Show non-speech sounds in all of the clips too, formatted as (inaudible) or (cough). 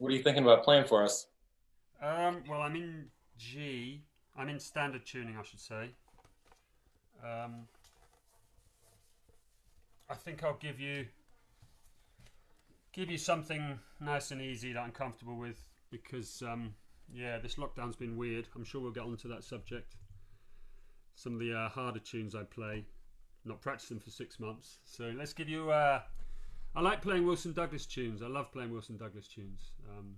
What are you thinking about playing for us? Um, well, I'm in G. I'm in standard tuning, I should say. Um, I think I'll give you give you something nice and easy that I'm comfortable with because um, yeah, this lockdown's been weird. I'm sure we'll get onto that subject. Some of the uh, harder tunes I play, not practicing for six months. So let's give you. Uh, I like playing Wilson Douglas tunes. I love playing Wilson Douglas tunes. Um,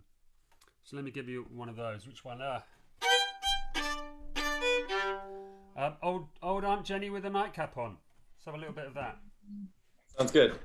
so let me give you one of those. Which one? Uh, um, old old Aunt Jenny with a nightcap on. Let's have a little bit of that. Sounds good.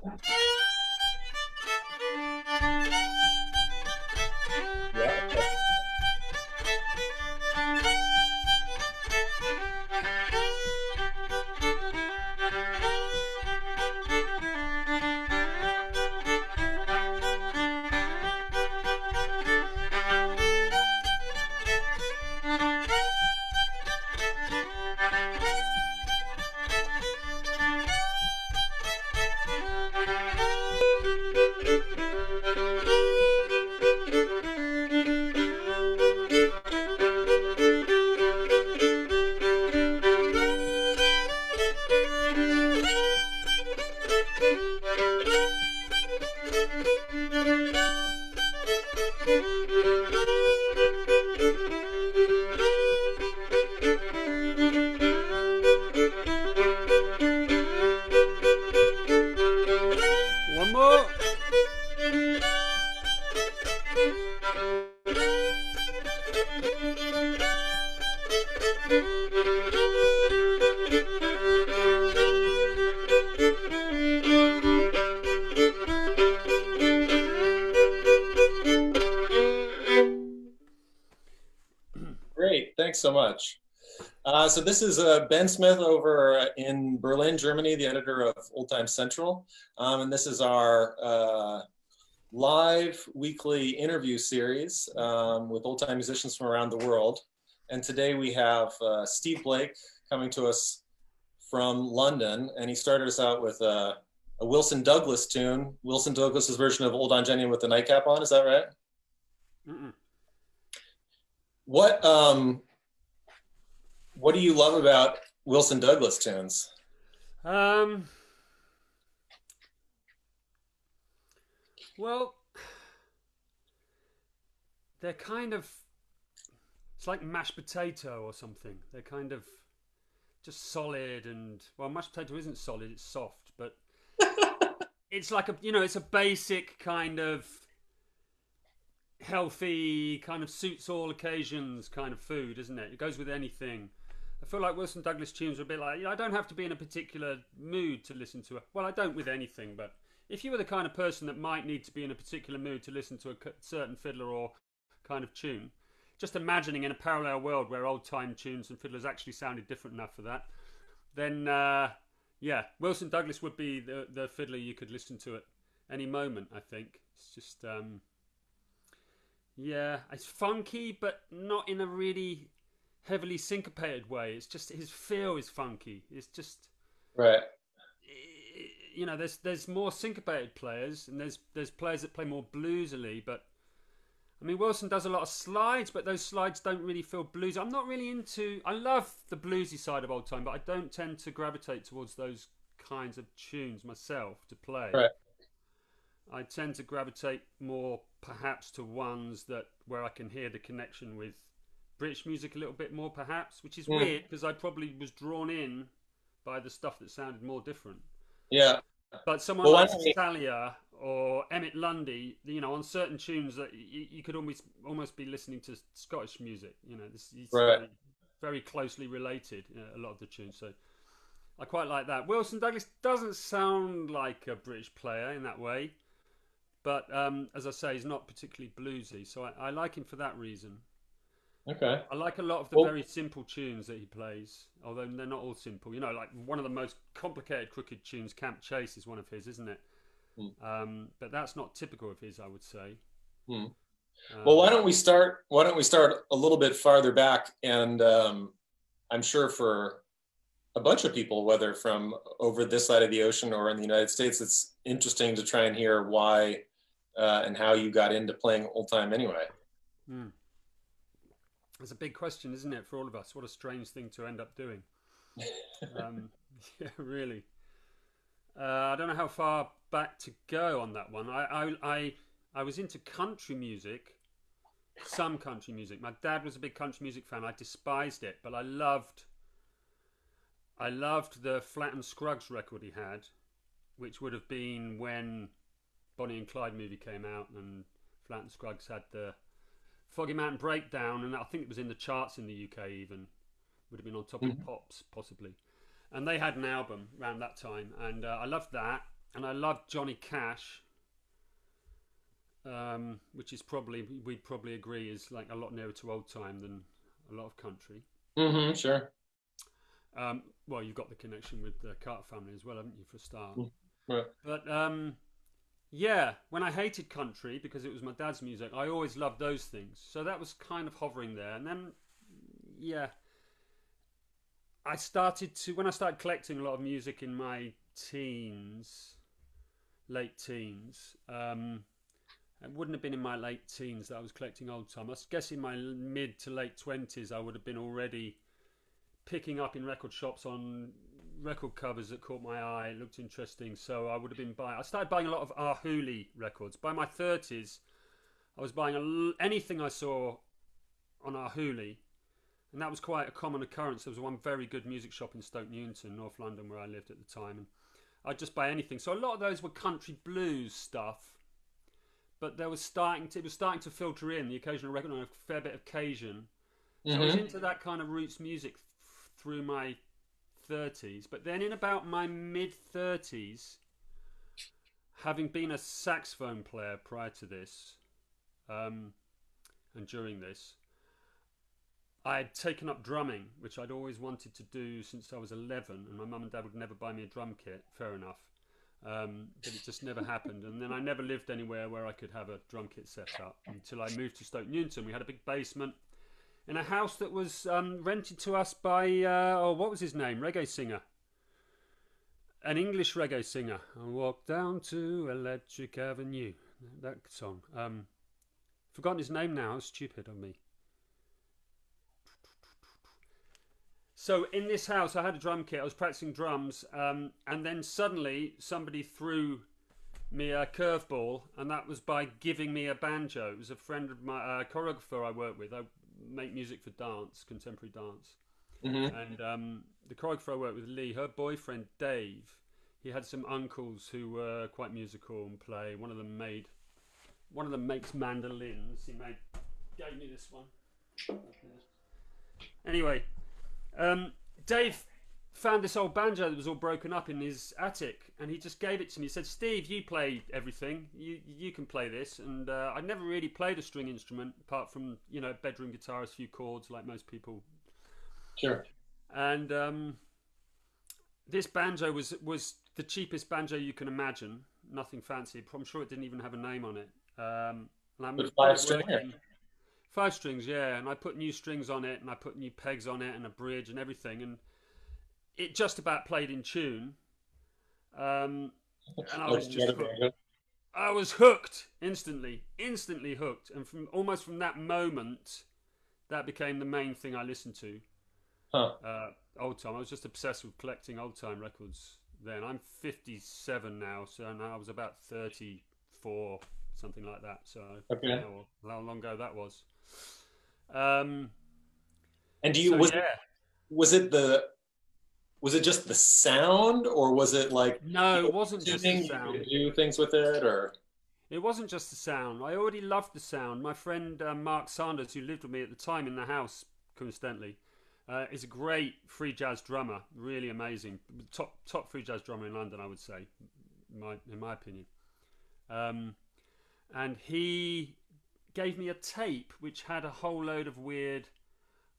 Thanks so much. Uh, so this is uh, Ben Smith over in Berlin, Germany, the editor of Old Time Central. Um, and this is our uh, live weekly interview series um, with old time musicians from around the world. And today we have uh, Steve Blake coming to us from London. And he started us out with a, a Wilson Douglas tune, Wilson Douglas's version of Old Aunt Jenny with the nightcap on. Is that right? Mm -mm. What um, what do you love about Wilson Douglas tunes? Um, well, they're kind of it's like mashed potato or something. They're kind of just solid and well, mashed potato isn't solid; it's soft, but (laughs) it's like a you know, it's a basic kind of healthy kind of suits all occasions kind of food, isn't it? It goes with anything. I feel like Wilson Douglas tunes are a bit like, you know, I don't have to be in a particular mood to listen to it. Well, I don't with anything, but if you were the kind of person that might need to be in a particular mood to listen to a certain fiddler or kind of tune, just imagining in a parallel world where old time tunes and fiddlers actually sounded different enough for that, then uh, yeah, Wilson Douglas would be the the fiddler you could listen to at any moment. I think it's just um, yeah, it's funky, but not in a really heavily syncopated way. It's just his feel is funky. It's just right. You know, there's there's more syncopated players, and there's there's players that play more bluesily. But I mean, Wilson does a lot of slides, but those slides don't really feel bluesy. I'm not really into. I love the bluesy side of old time, but I don't tend to gravitate towards those kinds of tunes myself to play. Right. I tend to gravitate more, perhaps, to ones that where I can hear the connection with British music a little bit more, perhaps, which is mm. weird because I probably was drawn in by the stuff that sounded more different. Yeah. But someone well, like Thalia or Emmett Lundy, you know, on certain tunes that you, you, could almost almost be listening to Scottish music. You know, this is right. very, very, closely related. You know, a lot of the tunes, so I quite like that. Wilson Douglas doesn't sound like a British player in that way, but um, as I say, he's not particularly bluesy. So I, I like him for that reason. Okay. I like a lot of the well, very simple tunes that he plays, although they're not all simple. You know, like one of the most complicated crooked tunes, Camp Chase, is one of his, isn't it? Hmm. Um, but that's not typical of his, I would say. Hmm. Um, well, why don't we start? Why don't we start a little bit farther back? And um, I'm sure for a bunch of people, whether from over this side of the ocean or in the United States, it's interesting to try and hear why uh, and how you got into playing old time anyway. Mm. It's a big question, isn't it, for all of us? What a strange thing to end up doing. (laughs) um, (laughs) yeah, really. Uh, I don't know how far back to go on that one. I, I, I, I was into country music, some country music. My dad was a big country music fan. I despised it, but I loved. I loved the Flatt and Scruggs record he had, which would have been when Bonnie and Clyde movie came out, and Flatt and Scruggs had the Foggy Mountain Breakdown, and I think it was in the charts in the UK even. Would have been on top mm-hmm. of Pops, possibly. And they had an album around that time, and uh, I loved that. And I loved Johnny Cash, um, which is probably, we'd probably agree, is like a lot nearer to old time than a lot of country. Mm-hmm, sure. Um, well, you've got the connection with the Carter family as well, haven't you, for a start? Mm, right. But um, yeah, when I hated country because it was my dad's music, I always loved those things. So that was kind of hovering there. And then, yeah, I started to, when I started collecting a lot of music in my teens, late teens, um, it wouldn't have been in my late teens that I was collecting old time. I guess in my mid to late 20s, I would have been already picking up in record shops on record covers that caught my eye. It looked interesting, so I would have been buying. I started buying a lot of. Hooley records. By my thirties, I was buying a, anything I saw on. Hooley, and that was quite a common occurrence. There was one very good music shop in Stoke Newington, North London, where I lived at the time, and I'd just buy anything. So a lot of those were country blues stuff, but there was starting to it was starting to filter in the occasional record on a fair bit of Cajun. So mm-hmm. I was mm-hmm. into that kind of roots music through my 30s, but then in about my mid 30s, having been a saxophone player prior to this, um, and during this, I had taken up drumming, which I'd always wanted to do since I was 11, and my mum and dad would never buy me a drum kit. Fair enough. Um, but it just never happened. And then I never lived anywhere where I could have a drum kit set up until I moved to Stoke Newington. We had a big basement in a house that was um, rented to us by, uh, oh, what was his name? Reggae singer. An English reggae singer. I walk down to Electric Avenue. That song. Um, forgotten his name now. Stupid of me. So in this house, I had a drum kit. I was practicing drums, um, and then suddenly somebody threw me a curveball, and that was by giving me a banjo. It was a friend of my uh, choreographer I worked with. I make music for dance, contemporary dance. Mm-hmm. And um, the choreographer I worked with, Lee, her boyfriend Dave, he had some uncles who were quite musical and play. One of them made, one of them makes mandolins. He made, gave me this one. Anyway, um, Dave found this old banjo that was all broken up in his attic, and he just gave it to me. He said, "Steve, you play everything. You you can play this." And uh, I'd never really played a string instrument apart from you know bedroom guitar, a few chords like most people. Sure. And um, this banjo was was the cheapest banjo you can imagine. Nothing fancy. I'm sure it didn't even have a name on it. Um, I'm five string. Five strings, yeah. And I put new strings on it, and I put new pegs on it, and a bridge and everything, and it just about played in tune. Um, and I was just hooked. I was hooked instantly, instantly hooked, and from almost from that moment, that became the main thing I listened to. Huh. Uh, old time. I was just obsessed with collecting old time records. Then I'm 57 now, so I was about 34, something like that. So okay. you know how long ago that was. Um, and do you so, was yeah. was it the was it just the sound or was it like no it wasn't just the sound. do things with it or? It wasn't just the sound. I already loved the sound. My friend uh, mark sanders who lived with me at the time in the house coincidentally uh, is a great free jazz drummer. Really amazing. Top top free jazz drummer in london i would say in my, in my opinion. Um, and he gave me a tape which had a whole load of weird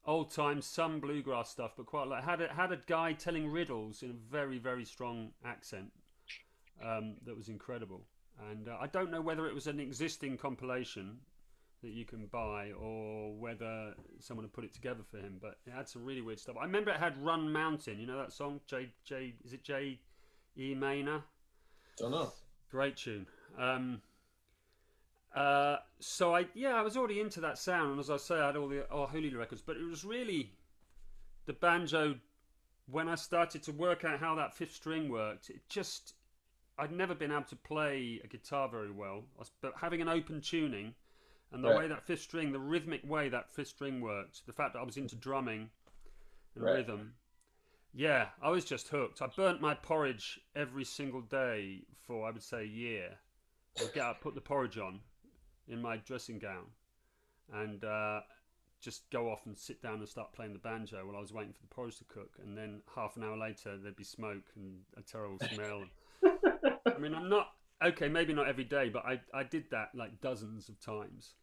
old time some bluegrass stuff, but quite like had a, had a guy telling riddles in a very very strong accent um, that was incredible. And uh, I don't know whether it was an existing compilation that you can buy or whether someone had put it together for him, but it had some really weird stuff. I remember it had Run Mountain. You know that song? J J is it J E Mainer? Don't know. Great tune. Um, Uh, so I yeah I was already into that sound, and as I say, I had all the all Hooley records, but it was really the banjo when I started to work out how that fifth string worked. It just I'd never been able to play a guitar very well, but having an open tuning and the right. way that fifth string, the rhythmic way that fifth string worked, the fact that I was into drumming and right. rhythm, yeah, I was just hooked. I burnt my porridge every single day for I would say a year. I'd get up, put the porridge on in my dressing gown, and uh, just go off and sit down and start playing the banjo while I was waiting for the porridge to cook. And then half an hour later, there'd be smoke and a terrible smell. I mean, I'm not okay. Maybe not every day, but I I did that like dozens of times.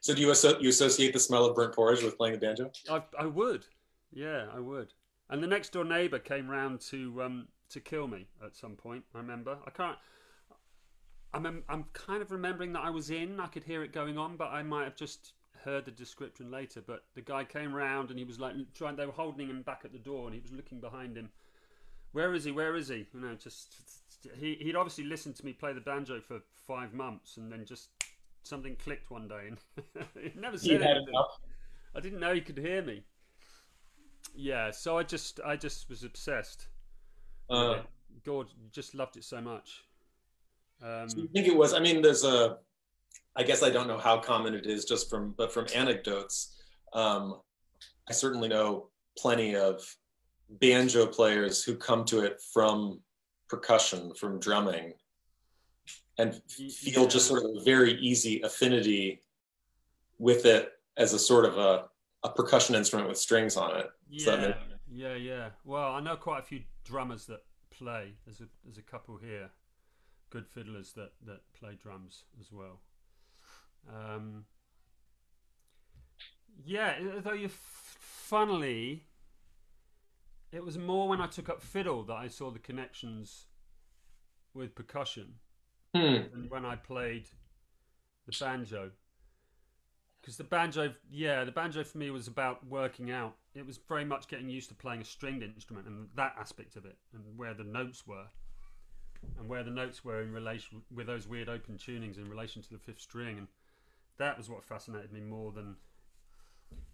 So do you asso- you associate the smell of burnt porridge with playing the banjo? I I would, yeah, I would. And the next door neighbour came round to um to kill me at some point. I remember. I can't. I'm I'm kind of remembering that I was in. I could hear it going on, but I might have just heard the description later. But the guy came round and he was like trying. They were holding him back at the door, and he was looking behind him. Where is he? Where is he? You know, just he he'd obviously listened to me play the banjo for five months, and then just something clicked one day, and (laughs) he never said anything. I didn't know he could hear me. Yeah, so I just I just was obsessed. Uh, God, just loved it so much. Um, so you think it was? I mean, there's a. I guess I don't know how common it is, just from but from anecdotes, um, I certainly know plenty of banjo players who come to it from percussion, from drumming, and feel just sort of a very easy affinity with it as a sort of a, a percussion instrument with strings on it. Yeah, yeah, yeah. Well, I know quite a few drummers that play. There's a there's a couple here, good fiddlers that that play drums as well. Um, yeah, though you funnily it was more when I took up fiddle that I saw the connections with percussion than when I played the banjo. Because the banjo, yeah, the banjo for me was about working out. It was very much getting used to playing a stringed instrument and that aspect of it, and where the notes were, and where the notes were in relation with those weird open tunings in relation to the fifth string, and that was what fascinated me more than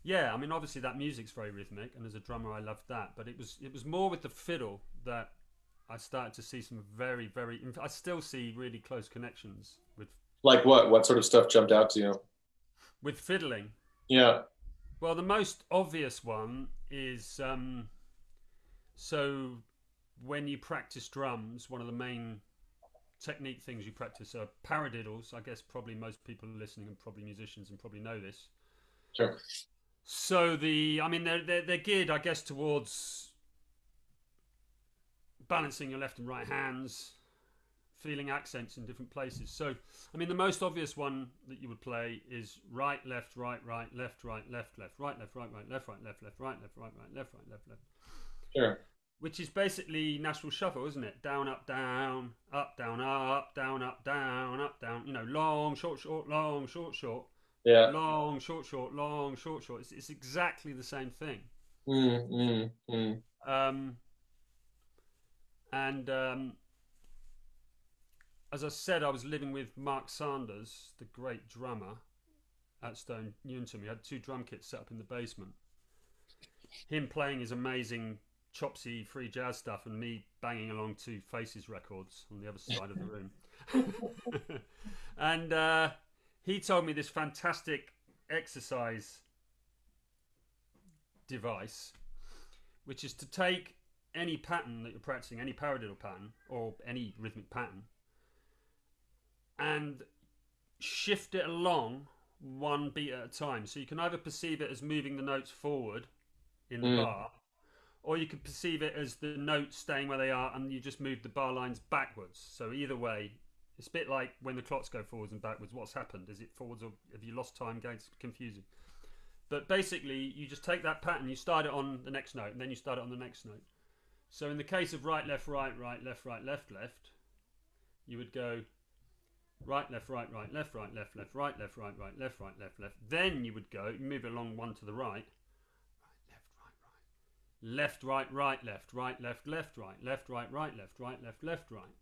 yeah, I mean, obviously that music's very rhythmic, and as a drummer, I loved that. But it was it was more with the fiddle that I started to see some very very. I still see really close connections with. Like what? What sort of stuff jumped out to you? With fiddling. Yeah. Well, the most obvious one is um, so when you practice drums, one of the main technique things you practice are paradiddles. I guess probably most people listening and probably musicians and probably know this. Sure. So the, I mean, they're, they're, they're geared, I guess, towards balancing your left and right hands, feeling accents in different places. So, I mean, the most obvious one that you would play is right, left, right, right, left, right, left, left, right, left, right, right, left, right, left, left, right, left, right, right, left, right, left, left. Sure. Which is basically Nashville Shuffle, isn't it? Down, up, down, up, down, up, down, up, down, up, down. You know, long, short, short, long, short, short. Yeah. Long, short, short, long, short, short. It's, it's exactly the same thing. Mm, mm, mm. Um, and um, as I said, I was living with Mark Sanders, the great drummer at Stoke Newington. We had two drum kits set up in the basement. Him playing his amazing chopsy free jazz stuff, and me banging along to Faces records on the other (laughs) side of the room. (laughs) and uh, he told me this fantastic exercise device, which is to take any pattern that you're practicing, any paradiddle pattern or any rhythmic pattern, and shift it along one beat at a time. So you can either perceive it as moving the notes forward in the mm. bar, or you can perceive it as the notes staying where they are and you just move the bar lines backwards. So either way, it's a bit like when the clocks go forwards and backwards. What's happened? Is it forwards or have you lost time? Going confusing. But basically, you just take that pattern, you start it on the next note, and then you start it on the next note. So in the case of right, left, right, right, left, right, left, left, you would go right, left, right, right, left, right, left, left, right, left, right, right, left, right, left, left. Then you would go, move it along one to the right, left, right, right, left, right, left, left, right, left, right, right, left, right, left, left, right.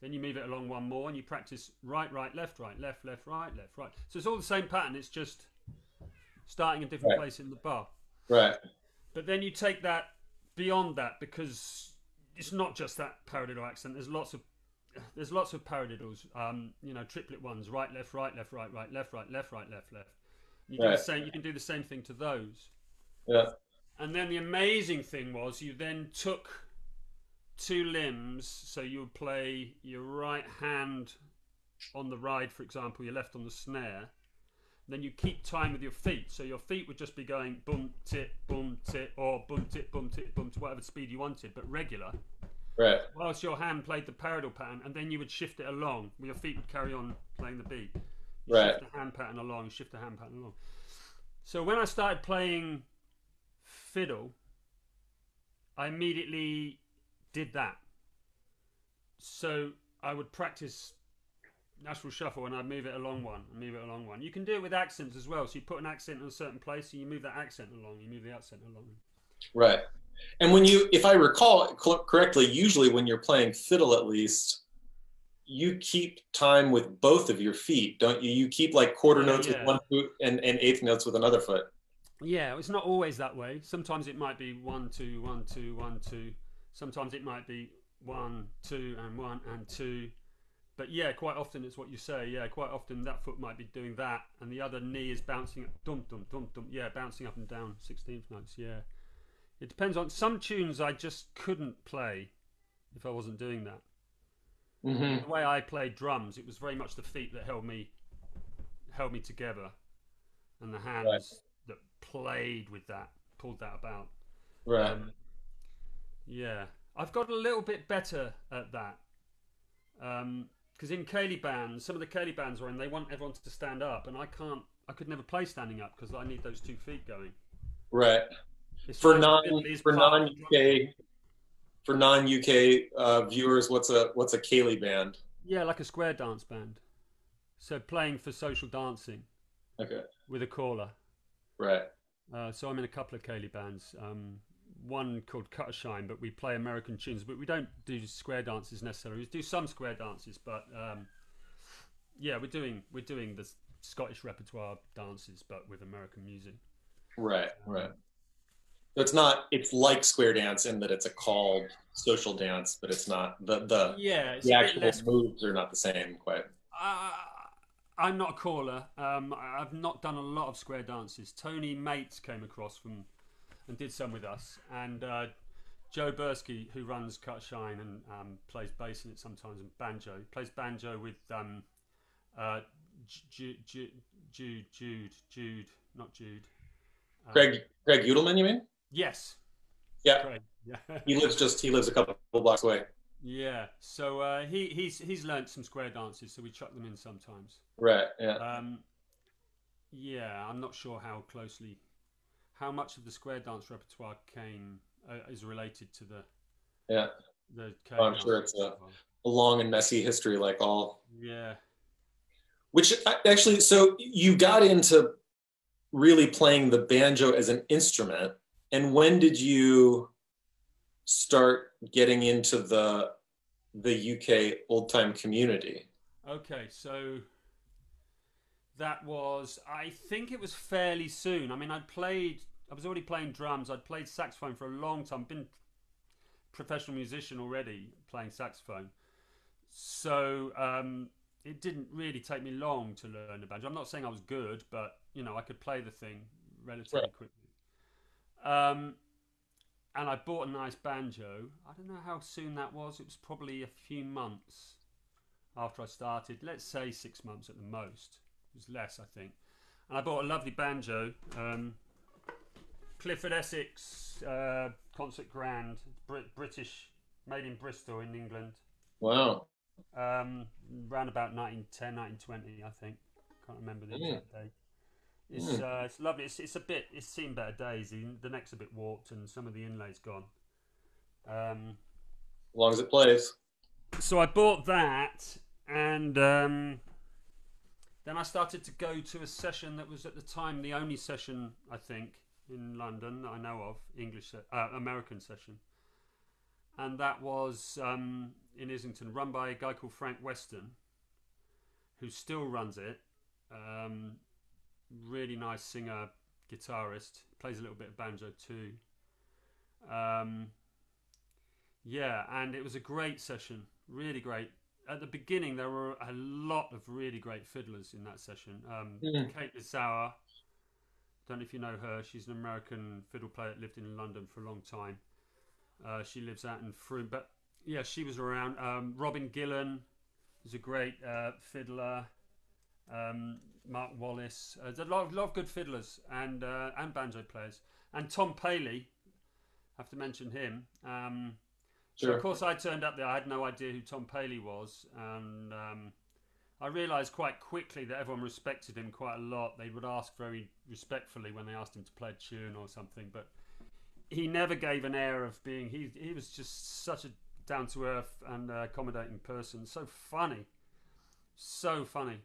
Then you move it along one more, and you practice right, right, left, right, left, left, right, left, right. So it's all the same pattern. It's just starting a different Right. place in the bar. Right. But then you take that beyond that because it's not just that paradiddle accent. There's lots of there's lots of paradiddles. Um, you know, triplet ones: right, left, right, left, right, right, left, right, left, right, left, left. You do the same. You can do the same thing to those. Yeah. And then the amazing thing was you then took two limbs, so you would play your right hand on the ride, for example, your left on the snare. Then you keep time with your feet, so your feet would just be going boom tit boom tit or boom tit boom tit boom to whatever speed you wanted, but regular. Right. Whilst your hand played the paradiddle pattern, and then you would shift it along. Your feet would carry on playing the beat. You Right. Shift the hand pattern along. Shift the hand pattern along. So when I started playing fiddle, I immediately did that. So I would practice Nashville shuffle and I'd move it along one and move it along one. You can do it with accents as well. So you put an accent in a certain place and you move that accent along. You move the accent along. Right. And when you, if I recall correctly, usually when you're playing fiddle, at least, you keep time with both of your feet, don't you? You keep like quarter Yeah, notes yeah. with one foot and, and eighth notes with another foot. Yeah, it's not always that way. Sometimes it might be one, two, one, two, one, two. Sometimes it might be one, two, and one, and two. But yeah, quite often it's what you say. Yeah, quite often that foot might be doing that, and the other knee is bouncing up, dum dum dum dum. Yeah, bouncing up and down sixteenth notes. Yeah, it depends on some tunes. I just couldn't play if I wasn't doing that. Mm-hmm. The way I played drums, it was very much the feet that held me held me together, and the hands played with that, pulled that about. Right. Um, yeah, I've got a little bit better at that. Because in ceilidh bands, some of the ceilidh bands are in, they want everyone to stand up, and I can't. I could never play standing up because I need those two feet going. right. It's For non for non UK for non UK uh, viewers, what's a what's a ceilidh band? Yeah, like a square dance band. So playing for social dancing Okay. with a caller. Right. Uh, so I'm in a couple of ceilidh bands. Um, one called Cut a Shine, but we play American tunes. But we don't do square dances necessarily. We do some square dances, but um, yeah, we're doing we're doing the Scottish repertoire dances, but with American music. Right. Right. So it's not. It's like square dance in that it's a called social dance, but it's not the the, Yeah, the actual moves are not the same quite. Uh, I'm not a caller. Um, I've not done a lot of square dances. Tony Mates came across from and did some with us, and uh, Joe Bursky, who runs Cut Shine and um, plays bass in it sometimes and banjo, he plays banjo with um, uh, Jude, Jude, Jude, not Jude. Um, Greg Greg Udelman, you mean? Yes. Yeah. Craig. Yeah. He lives just he lives a couple blocks away. Yeah. So uh, he he's he's learnt some square dances, so we chuck them in sometimes. Right. Yeah. Um, yeah, I'm not sure how closely, how much of the square dance repertoire came uh, is related to the Yeah. the. Oh, I'm sure it's a- A long and messy history, like all. Yeah. Which actually, so you got into really playing the banjo as an instrument, and when did you start getting into the the UK old time community? Okay, so that was I think it was fairly soon. I mean, I'd played. I was already playing drums. I'd played saxophone for a long time. Been professional musician already, playing saxophone. So um, it didn't really take me long to learn the banjo. I'm not saying I was good, but you know, I could play the thing relatively Right. quickly. Um, and I bought a nice banjo. I don't know how soon that was. It was probably a few months after I started. Let's say six months at the most. It was less, I think. And I bought a lovely banjo, um, Clifford Essex uh, Concert Grand, Brit- British, made in Bristol in England. Wow. Um, around about 1910, 1920, I think. Can't remember the Mm. exact date. It's uh, it's lovely. It's, it's a bit. It's seen better days. The, the neck's a bit warped and some of the inlay's gone. Um, As long as it plays. so I bought that, and um, then I started to go to a session that was at the time the only session I think in London that I know of, English, uh, American session, and that was um, in Islington, run by a guy called Frank Weston, who still runs it. Um, really nice singer, guitarist, plays a little bit of banjo too. Um, yeah, and it was a great session, really great. At the beginning, there were a lot of really great fiddlers in that session. Um, Mm. Kate Lissauer, don't know if you know her. She's an American fiddle player that lived in London for a long time. Uh, she lives out in Frome, but yeah, she was around. Um, Robin Gillan is a great uh, fiddler. Um, Mark Wallace. Uh, there's a lot, of, lot of good fiddlers and uh, and banjo players. And Tom Paley, I have to mention him. Um, so of course I turned up there. I had no idea who Tom Paley was, and um, I realised quite quickly that everyone respected him quite a lot. They would ask very respectfully when they asked him to play a tune or something, but he never gave an air of being. He he was just such a down to earth and uh, accommodating person. So funny, so funny,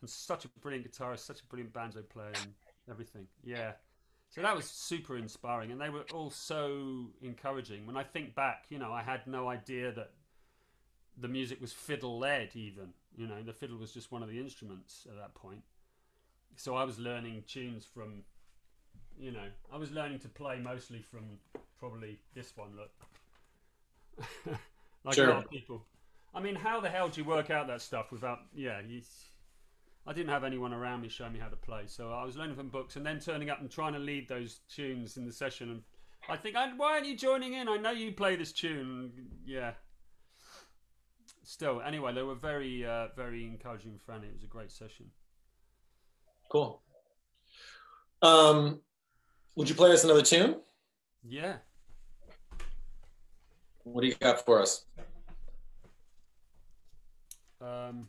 and such a brilliant guitarist, such a brilliant banjo player, and everything. Yeah. So that was super inspiring, and they were all so encouraging. When I think back, you know, I had no idea that the music was fiddle led, even. You know, the fiddle was just one of the instruments at that point. So I was learning tunes from, you know, I was learning to play mostly from probably this one, look. (laughs) like Sure. a lot of people. I mean, how the hell do you work out that stuff without, yeah, you, I didn't have anyone around me showing me how to play, so I was learning from books and then turning up and trying to lead those tunes in the session. And I think, why aren't you joining in? I know you play this tune. Yeah. Still, anyway, they were very, uh, very encouraging and friendly. It was a great session. Cool. Um, would you play us another tune? Yeah. What do you got for us? Um,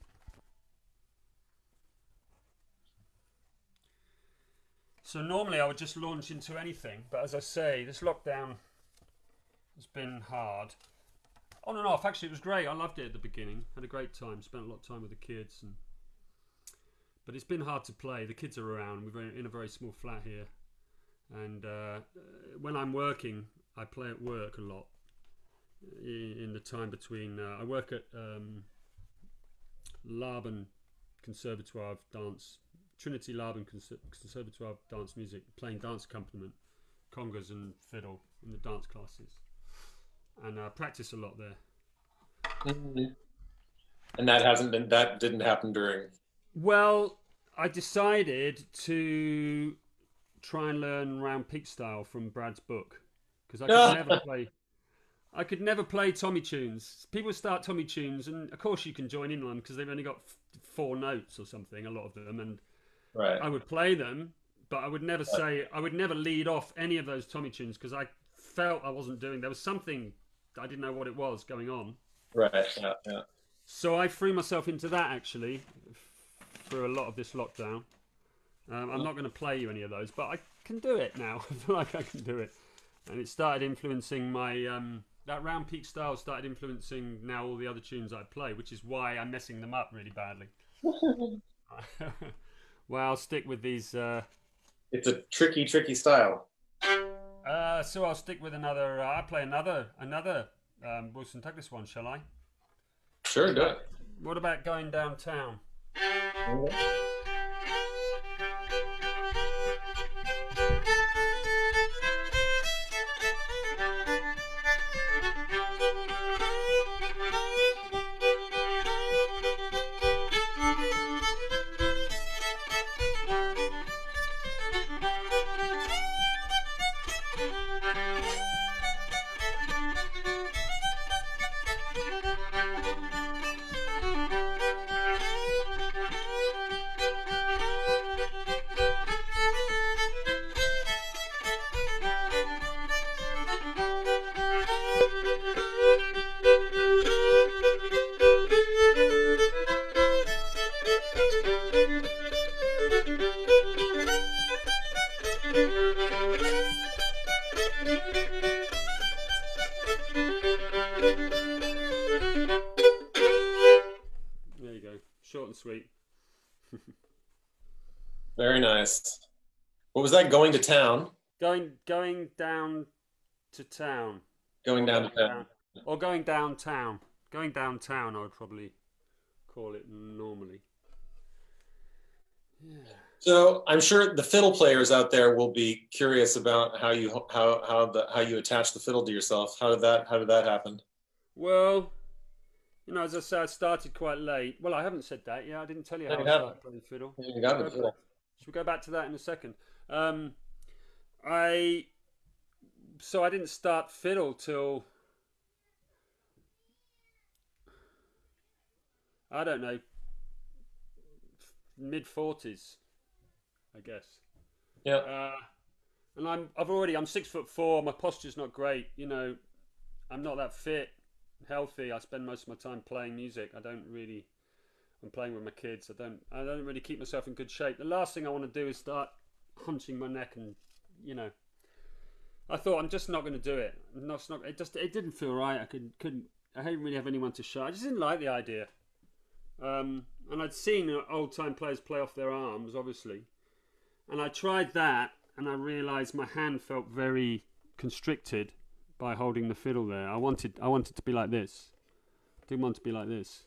so normally I would just launch into anything, but as I say, this lockdown has been hard. On and off. Actually, it was great. I loved it at the beginning. Had a great time. Spent a lot of time with the kids, and but it's been hard to play. The kids are around. We're in a very small flat here, and uh, when I'm working, I play at work a lot. In, the time between, uh, I work at um, Laban Conservatoire of Dance, Trinity Laban Conser- Conservatoire of Dance Music, playing dance accompaniment, congas and fiddle in the dance classes, and I practice a lot there. Mm-hmm. And that hasn't been that didn't happen during. Well, I decided to try and learn round peak style from Brad's book because I could (laughs) never play. I could never play Tommy tunes. People start Tommy tunes, and of course you can join in on them because they've only got f- four notes or something. A lot of them, and Right. I would play them, but I would never say I would never lead off any of those Tommy tunes because I felt I wasn't doing. There was something I didn't know what it was going on. Right. Yeah. Yeah. So I threw myself into that actually through a lot of this lockdown. Um, I'm not going to play you any of those, but I can do it now. (laughs) I feel like I can do it, and it started influencing my um, that round peak style started influencing now all the other tunes I play, which is why I'm messing them up really badly. (laughs) (laughs) well, I'll stick with these. Uh, It's a tricky, tricky style. uh, so I'll stick with another. Uh, I play another another um, Wilson Douglas one, shall I? Sure, do it. What about going downtown? Going to town. Going going down to town. Going down to town. or going downtown. Going downtown, I would probably call it normally. Yeah. So I'm sure the fiddle players out there will be curious about how you how how the how you attach the fiddle to yourself. How did that how did that happen? Well, you know, as I said, I started quite late. Well, I haven't said that. Yeah, I didn't tell you how I started playing fiddle. You got it. Should we go back to that in a second? Um, I so I didn't start fiddle till I don't know mid forties, I guess. Yeah. Uh, and I'm I've already I'm six foot four. My posture's not great. You know, I'm not that fit, healthy. I spend most of my time playing music. I don't really. I'm playing with my kids. I don't. I don't really keep myself in good shape. The last thing I want to do is start hunching my neck and, you know. I thought I'm just not going to do it. No, it's not. It just it didn't feel right. I could couldn't. I didn't really have anyone to show. I just didn't like the idea. Um, and I'd seen old time players play off their arms, obviously, and I tried that, and I realised my hand felt very constricted by holding the fiddle there. I wanted I wanted to be like this. Didn't want to be like this.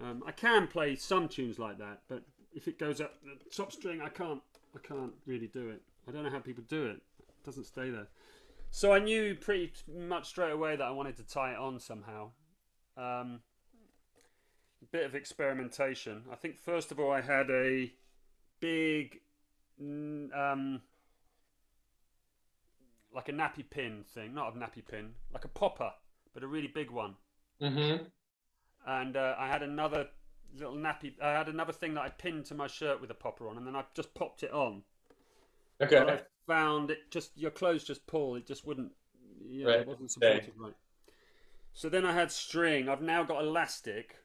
Um, I can play some tunes like that, but if it goes up the top string, I can't. I can't really do it. I don't know how people do it. It doesn't stay there. So I knew pretty much straight away that I wanted to tie it on somehow. Um, bit of experimentation. I think first of all I had a big, um, like a nappy pin thing, not a nappy pin, like a popper, but a really big one. Mm-hmm. And uh, I had another little nappy. I had another thing that I pinned to my shirt with a popper on, and then I just popped it on. Okay. But I found it just your clothes just pull. It just wouldn't. Yeah, right. it wasn't supported right. So then I had string. I've now got elastic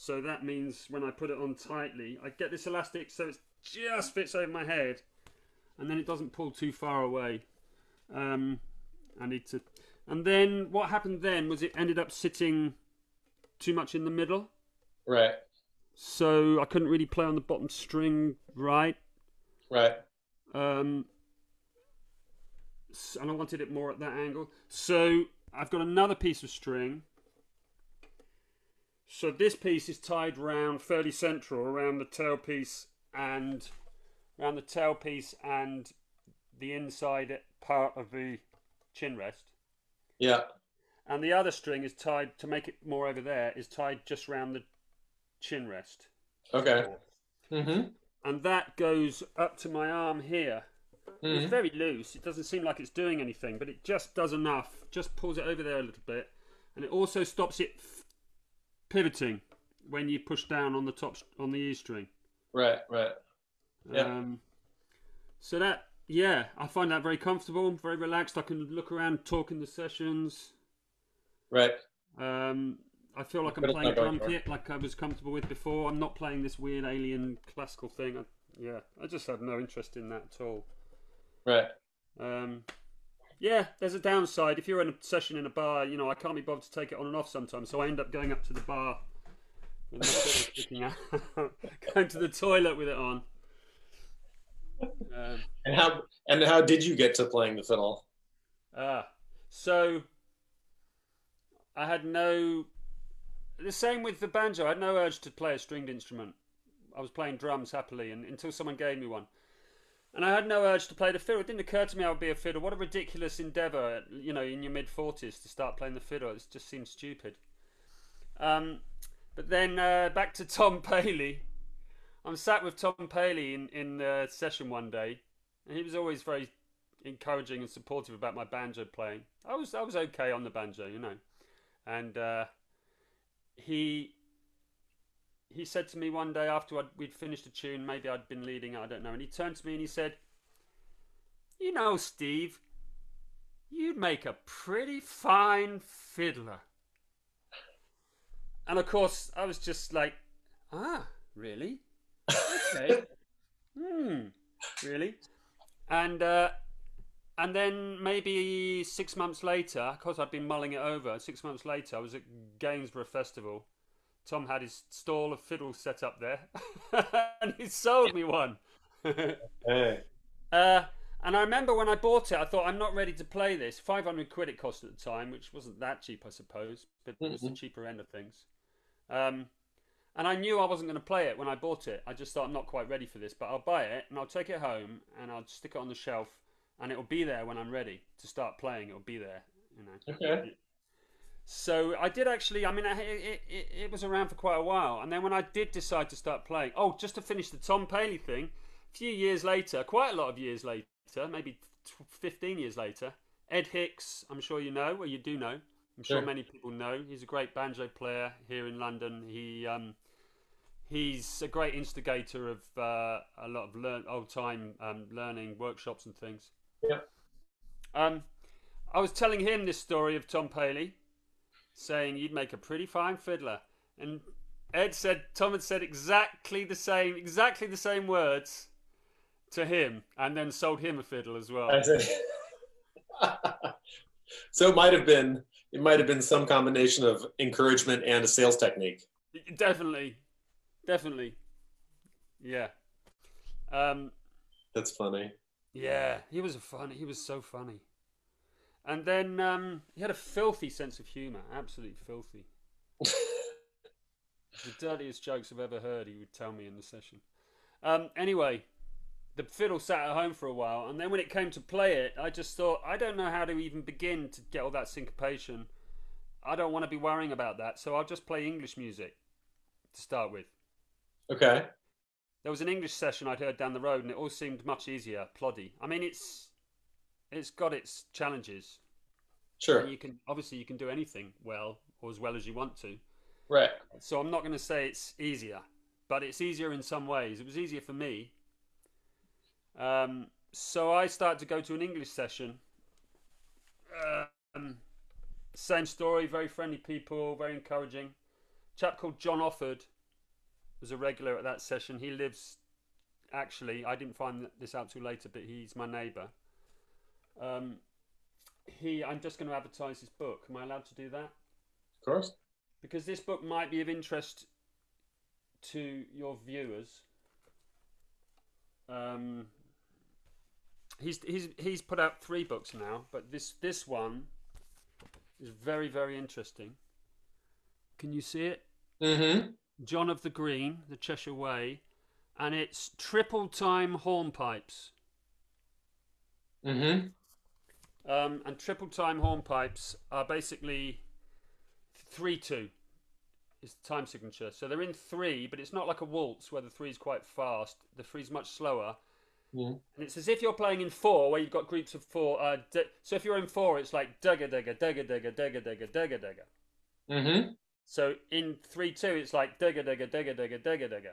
so that means when I put it on tightly, I get this elastic so it just fits over my head, and then it doesn't pull too far away. Um, I need to. And then what happened then was it ended up sitting too much in the middle. Right. So I couldn't really play on the bottom string right. Right. Um, and I wanted it more at that angle. So I've got another piece of string so this piece is tied round fairly central around the tailpiece and around the tailpiece and the inside part of the chin rest. Yeah. And the other string is tied to make it more over there is tied just round the chin rest. Okay. Mm-hmm. And that goes up to my arm here. Mm-hmm. It's very loose. It doesn't seem like it's doing anything, but it just does enough. Just pulls it over there a little bit, and it also stops it pivoting when you push down on the top on the E string. Right, right. Yeah. Um, so that yeah, I find that very comfortable, very relaxed. I can look around, talk in the sessions. Right. Um, I feel like I'm playing a drum kit, like I was comfortable with before. I'm not playing this weird alien classical thing. I, yeah, I just have no interest in that at all. Right. Um, yeah, there's a downside. If you're in a session in a bar, you know, I can't be bothered to take it on and off sometimes, so I end up going up to the bar (laughs) (laughs) going to the toilet with it on. Um, and how and how did you get to playing the fiddle? Ah, uh, so I had no. The same with the banjo. I had no urge to play a stringed instrument. I was playing drums happily, and until someone gave me one. And I had no urge to play the fiddle. It didn't occur to me I would be a fiddle. What a ridiculous endeavour, you know, in your mid 40s to start playing the fiddle. It just seems stupid. Um, but then uh, back to (laughs) Tom Paley. I'm sat with Tom Paley in, in the session one day, and he was always very encouraging and supportive about my banjo playing. I was I was okay on the banjo, you know, and uh, he he said to me one day after I'd, we'd finished a tune, maybe I'd been leading, I don't know, and he turned to me and he said, You know, Steve, you'd make a pretty fine fiddler. And of course, I was just like, Ah, really? (laughs) Okay. hmm, really? And, uh, and then maybe six months later, because I'd been mulling it over, six months later, I was at Gainsborough Festival Tom had his stall of fiddles set up there, (laughs) and he sold me one. (laughs) hey. Uh, And I remember when I bought it, I thought I'm not ready to play this. 500 quid it cost at the time, which wasn't that cheap, I suppose, but it was the cheaper end of things. Um, and I knew I wasn't going to play it when I bought it. I just thought I'm not quite ready for this, but I'll buy it and I'll take it home and I'll stick it on the shelf and it'll be there when I'm ready to start playing. It'll be there, you know. Okay. So I did actually. I mean, it, it, it, was around for quite a while, and then when I did decide to start playing, oh, just to finish the Tom Paley thing, a few years later, quite a lot of years later, maybe 15 years later, Ed Hicks, I'm sure you know, or you do know. I'm sure Sure. many people know. He's a great banjo player here in London. He um, he's a great instigator of uh, a lot of learn old time um, learning workshops and things. Yeah. Um, I was telling him this story of Tom Paley, saying you'd make a pretty fine fiddler, and Ed said Tom had said exactly the same, exactly the same words to him, and then sold him a fiddle as well. (laughs) So it might have been it might have been some combination of encouragement and a sales technique. Definitely, definitely, yeah, um, That's funny. Yeah. He was a funny. He was so funny, and then um, he had a filthy sense of humour, absolutely filthy. (laughs) the dirtiest jokes I've ever heard. He would tell me in the session. Um, anyway, the fiddle sat at home for a while, and then when it came to play it, I just thought I don't know how to even begin to get all that syncopation. I don't want to be worrying about that, so I'll just play English music to start with. Okay. There was an English session I'd heard down the road, and it all seemed much easier, ploddy. I mean, it's it's got its challenges. Sure. You can obviously you can do anything well or as well as you want to. Right. So I'm not going to say it's easier, but it's easier in some ways. It was easier for me. Um, so I started to go to an English session. Um, same story, very friendly people, very encouraging. chap called John Offord was a regular at that session. He lives, actually, I didn't find this out till later, but he's my neighbour. Um, he, I'm just going to advertise his book. Am I allowed to do that? Of course. because this book might be of interest to your viewers. Um, he's he's he's put out three books now, but this this one is very very interesting. Can you see it? Mm-hmm. John of the Green, The Cheshire Way, and it's triple time hornpipes. Mm-hmm. Um, and triple time hornpipes are basically three two is the time signature. So they're in three, but it's not like a waltz where the three is quite fast. The three's much slower. Yeah. And it's as if you're playing in four, where you've got groups of four. Uh, d- so if you're in four, it's like dugga dugga dugga dugga dugga dugga dugga dugga. Mm-hmm. So in three two, it's like dugga dugga dugga dugga dugga dugga,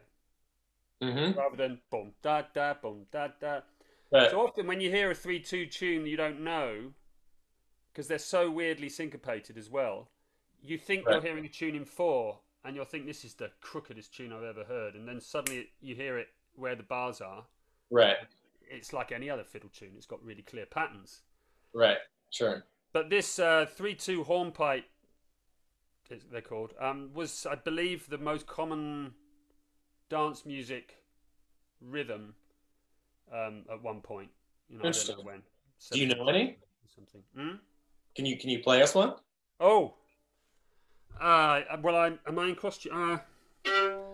Mm-hmm. rather than boom da da boom da da. Right. So often when you hear a 3 2 tune you don't know, because they're so weirdly syncopated as well, you think you're hearing a tune in 4 and you'll think this is the crookedest tune I've ever heard. And then suddenly you hear it where the bars are. Right. It's like any other fiddle tune, it's got really clear patterns. Right. Sure. But this uh, 3 2 hornpipe, they're called, um, was, I believe, the most common dance music rhythm um, at one point. You know, I don't Interesting. know when. Do you know any? something. Hmm? Can you can you play us one? Oh, uh, well, I'm am I in costume? Uh,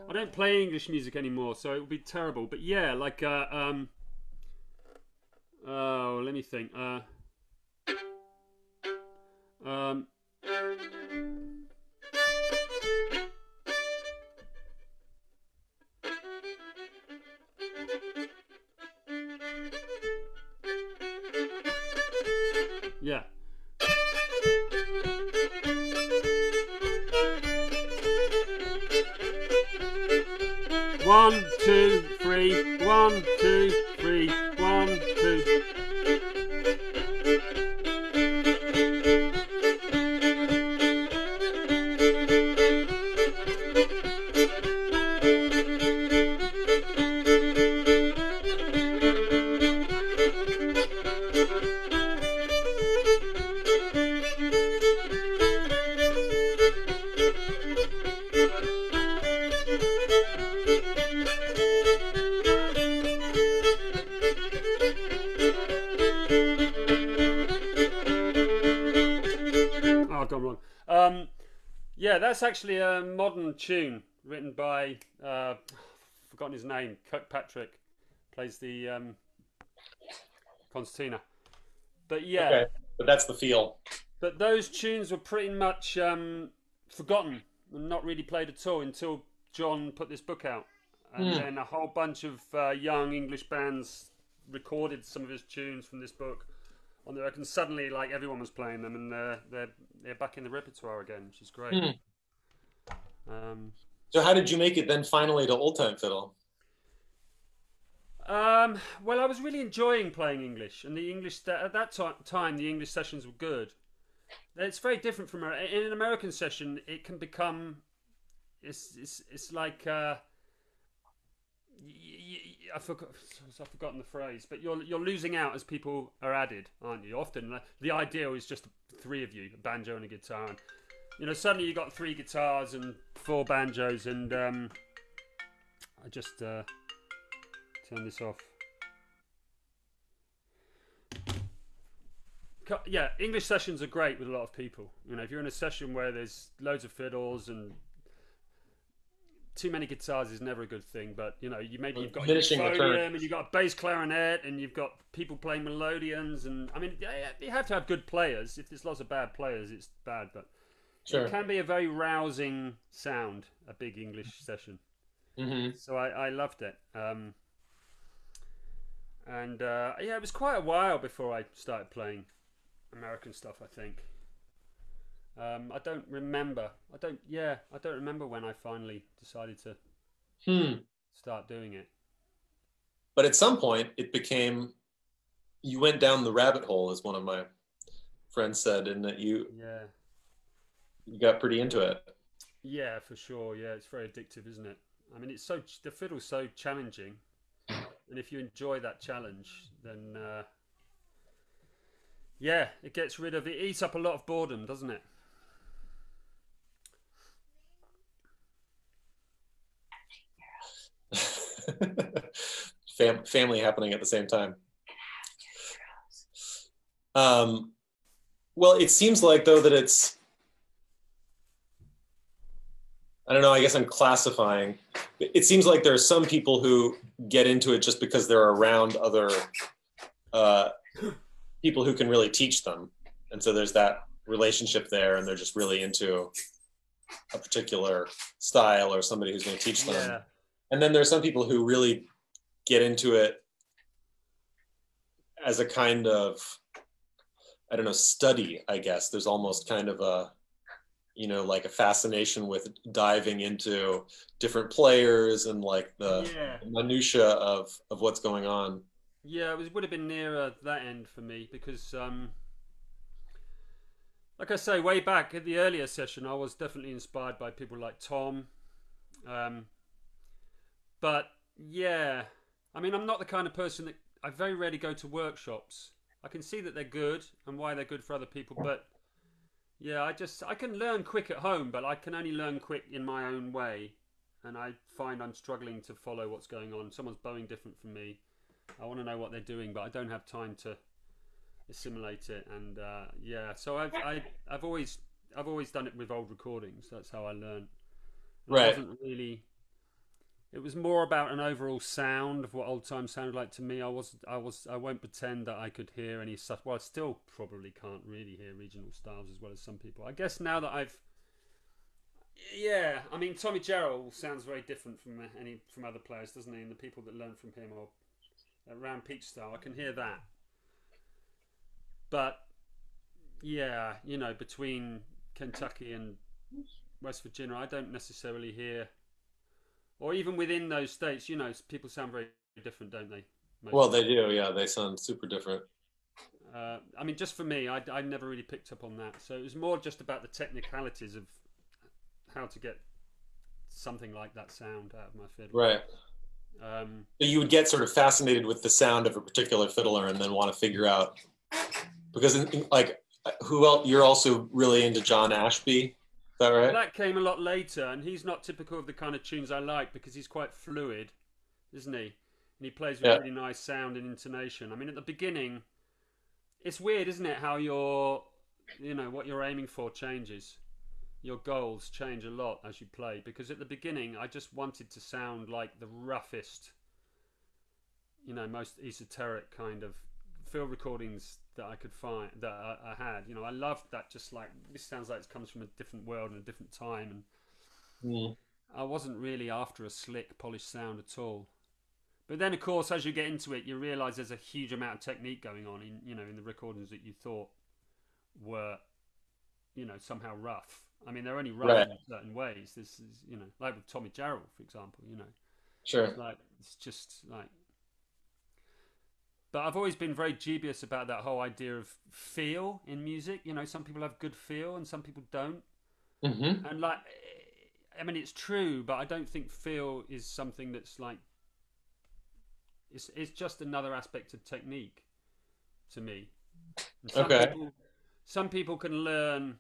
I don't play English music anymore, so it would be terrible. But yeah, like uh, um, oh, let me think. Uh, um, yeah. One, two, three. One, two, three. Yeah, that's actually a modern tune written by uh, forgotten his name. Kirkpatrick plays the um, concertina. But yeah, Okay. But that's the feel. but those tunes were pretty much um, forgotten and not really played at all until John put this book out, and then a whole bunch of uh, young English bands recorded some of his tunes from this book on their own. And suddenly, like everyone was playing them, and they're they're they're back in the repertoire again, which is great. Um, So how did you make it then finally to Old Time Fiddle? Um, well, I was really enjoying playing English, and the English at that time the English sessions were good. It's very different from in an American session. It can become it's it's it's like uh, y- y- y- I forgot I've forgotten the phrase, but you're you're losing out as people are added, aren't you? Often the ideal is just three of you, a banjo and a guitar. And, you know, suddenly you've got three guitars and four banjos, and um, I just. Uh, turn this off. Yeah, English sessions are great with a lot of people. You know, if you're in a session where there's loads of fiddles and too many guitars is never a good thing. But you know, you maybe you've got a Diminishing return. euphonium and you've got a bass clarinet and you've got people playing melodeons and I mean, you have to have good players. If there's lots of bad players, it's bad. But Sure. it can be a very rousing sound. A big English session. hmm So I, I loved it. Um, and uh, yeah, it was quite a while before I started playing American stuff. I think. Um, I don't remember. I don't. Yeah, I don't remember when I finally decided to Hmm. start doing it. But at some point, it became you went down the rabbit hole, as one of my friends said, and that you Yeah. you got pretty into it. Yeah, for sure. Yeah, it's very addictive, isn't it? I mean, it's so the fiddle's so challenging, and if you enjoy that challenge, then uh, yeah, it gets rid of it. Eats up a lot of boredom, doesn't it? (laughs) Fam- family happening at the same time. Um, well, it seems like though that it's. I don't know. I guess I'm classifying. It seems like there are some people who get into it just because they're around other uh, people who can really teach them, and so there's that relationship there, and they're just really into a particular style or somebody who's going to teach them. And then there's some people who really get into it as a kind of, I don't know, study, I guess. There's almost kind of a, you know, like a fascination with diving into different players and like the yeah, minutia of, of what's going on. yeah. It was, would have been nearer that end for me because, um, like I say, way back at the earlier session, I was definitely inspired by people like Tom. Um, but yeah, I mean, I'm not the kind of person that I very rarely go to workshops. I can see that they're good and why they're good for other people, but yeah, I just I can learn quick at home, but I can only learn quick in my own way, and I find I'm struggling to follow what's going on. Someone's bowing different from me. I want to know what they're doing, but I don't have time to assimilate it. And uh, yeah, so I've I, I've always I've always done it with old recordings. That's how I learned. And Right. It wasn't really. It was more about an overall sound of what old time sounded like to me. I was I was I won't pretend that I could hear any stuff. Well, I still probably can't really hear regional styles as well as some people. I guess now that I've yeah, I mean Tommy Jarrell sounds very different from any from other players, doesn't he? And the people that learn from him or around Peak style, I can hear that. But yeah, you know, between Kentucky and West Virginia, I don't necessarily hear, or even within those states, you know, people sound very different, don't they? Most Well, they do. Yeah, they sound super different. uh, I mean, just for me, I, I never really picked up on that. So it was more just about the technicalities of how to get something like that sound out of my fiddle. Right. Um, So you would get sort of fascinated with the sound of a particular fiddler and then want to figure out because in, in- like who else you're also really into John Ashby that right That came a lot later, and he's not typical of the kind of tunes I like because he's quite fluid, isn't he? And he plays with Yeah. really nice sound and intonation. I mean, at the beginning, it's weird, isn't it? How your, you know, what you're aiming for changes. your goals change a lot as you play because at the beginning I just wanted to sound like the roughest, you know, most esoteric kind of field recordings that I could find that I, I, had. You know, I loved that. Just like this sounds like it comes from a different world and a different time, and mm. I wasn't really after a slick, polished sound at all. But then, of course, as you get into it, you realise there's a huge amount of technique going on in you know in the recordings that you thought were, you know, somehow rough. I mean, they're only rough right. in certain ways. This is you know, like with Tommy Jarrell, for example. You know, sure. It's like it's just like but I've always been very dubious about that whole idea of feel in music. You know, some people have good feel and some people don't. Mm-hmm. And like, I mean, it's true, but I don't think feel is something that's like. It's it's just another aspect of technique, to me. Some okay. People, some people can learn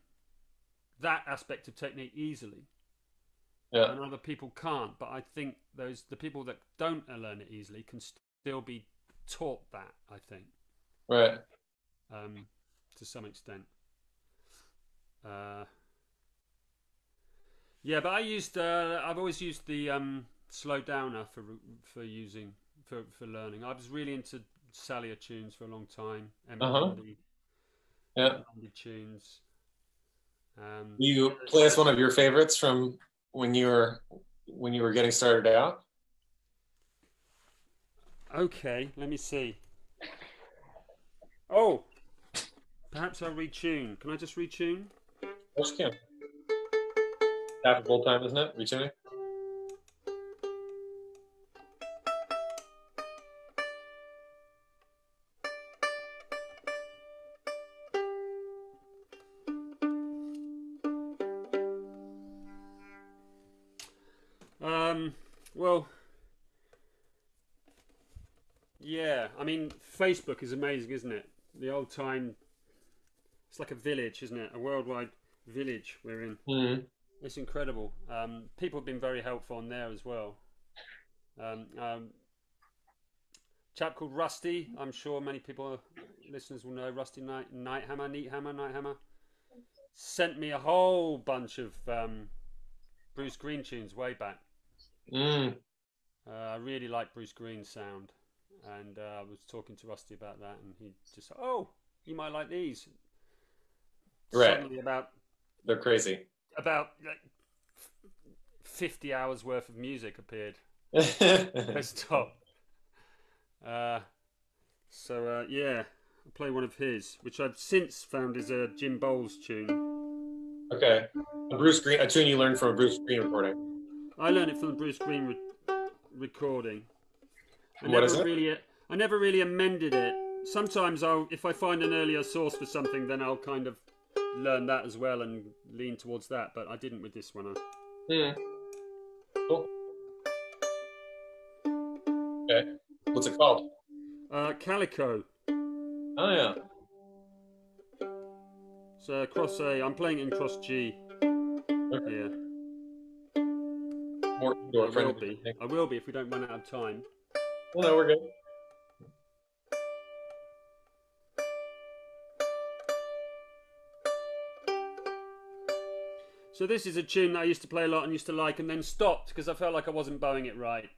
that aspect of technique easily. Yeah. And other people can't. But I think those the people that don't learn it easily can still be taught that. I think. Right. Um, to some extent. Uh, yeah, but I used. Uh, I've always used the um, slow downer for for using for for learning. I was really into Salia tunes for a long time. Emily uh-huh. yeah. tunes. Um, you play us one of your favorites from when you were when you were getting started out. Okay, let me see. Oh, perhaps I'll retune. Can I just retune? Yes, you can. Half a full time, isn't it? Retuning. Facebook is amazing, isn't it? The old time. It's like a village, isn't it? A worldwide village we're in. Mm. It's incredible. Um, people have been very helpful on there as well. Um, um, chap called Rusty. I'm sure many people, listeners, will know Rusty Night Nighthammer, Neat Hammer, Nighthammer. Sent me a whole bunch of um, Bruce Green tunes way back. Mm. Uh, I really like Bruce Green's sound and uh, I was talking to Rusty about that, and he just said, "Oh, you might like these." Right. Suddenly, about they're crazy. About like fifty hours worth of music appeared. (laughs) Let's stop. Uh, so uh, yeah, I play one of his, which I've since found is a Jim Bowles tune. Okay, a Bruce Green, a tune you learned from a Bruce Green recording. I learned it from the Bruce Green re- recording. I what never really, I never really amended it. Sometimes I'll, if I find an earlier source for something, then I'll kind of learn that as well and lean towards that. But I didn't with this one. Hmm. Cool. Okay. What's it called? Uh, Calico. Oh yeah. So cross A. I'm playing in cross G. Okay. Yeah. More I will be. I will be if we don't run out of time. Well, no, we're good. So this is a tune that I used to play a lot and used to like, and then stopped because I felt like I wasn't bowing it right.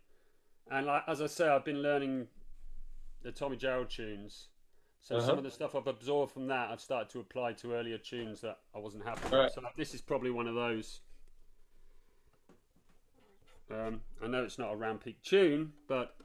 And like, as I say, I've been learning the Tommy Jarrell tunes. So uh-huh. some of the stuff I've absorbed from that, I've started to apply to earlier tunes that I wasn't happy with. Right. So this is probably one of those. Um, I know it's not a round peak tune, but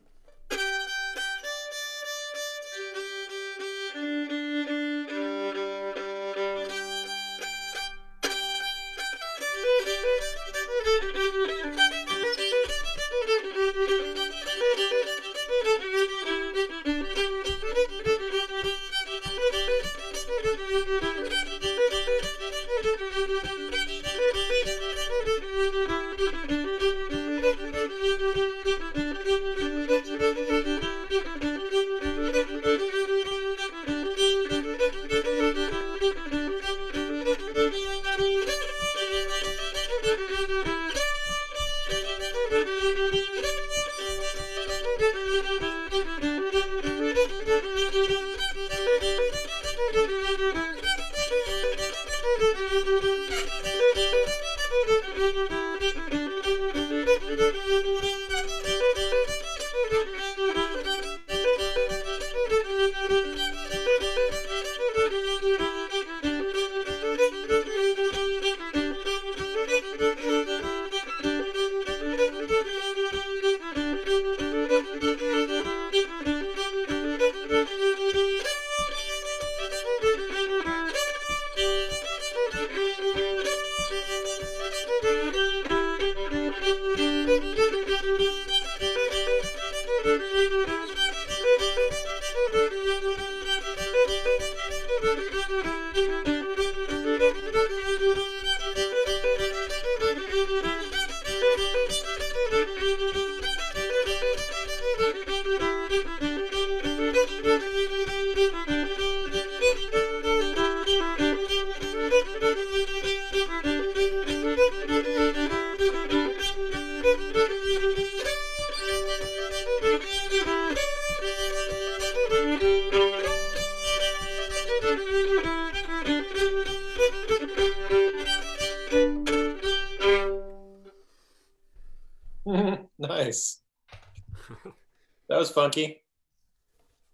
funky.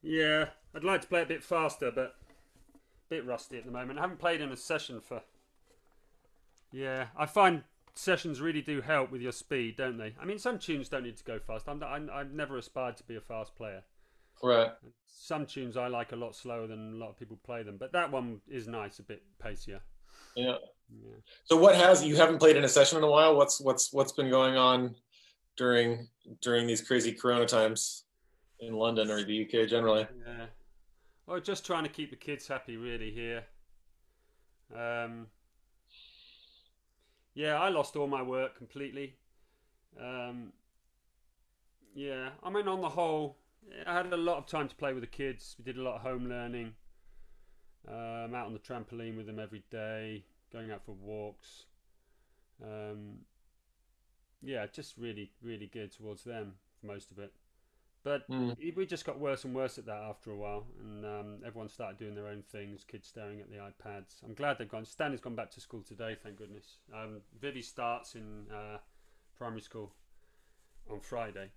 Yeah, I'd like to play a bit faster, but a bit rusty at the moment. I haven't played in a session for. Yeah, I find sessions really do help with your speed, don't they? I mean, some tunes don't need to go fast. I'm, I'm I've never aspired to be a fast player. Right. Some tunes I like a lot slower than a lot of people play them, but that one is nice, a bit pacier. Yeah. Yeah. So what has you haven't played in a session in a while? What's what's what's been going on during during these crazy Corona times in London or the UK generally? Yeah. Well, just trying to keep the kids happy, really here. Um, yeah, I lost all my work completely. Um, yeah, I mean, on the whole, I had a lot of time to play with the kids. We did a lot of home learning. Um, I'm out on the trampoline with them every day going out for walks. Um, yeah, just really, really geared towards them for most of it. But mm. we just got worse and worse at that after a while, and um, everyone started doing their own things. Kids staring at the iPads. I'm glad they've gone. Stanley's gone back to school today, thank goodness. Um, Vivi starts in uh, primary school on Friday.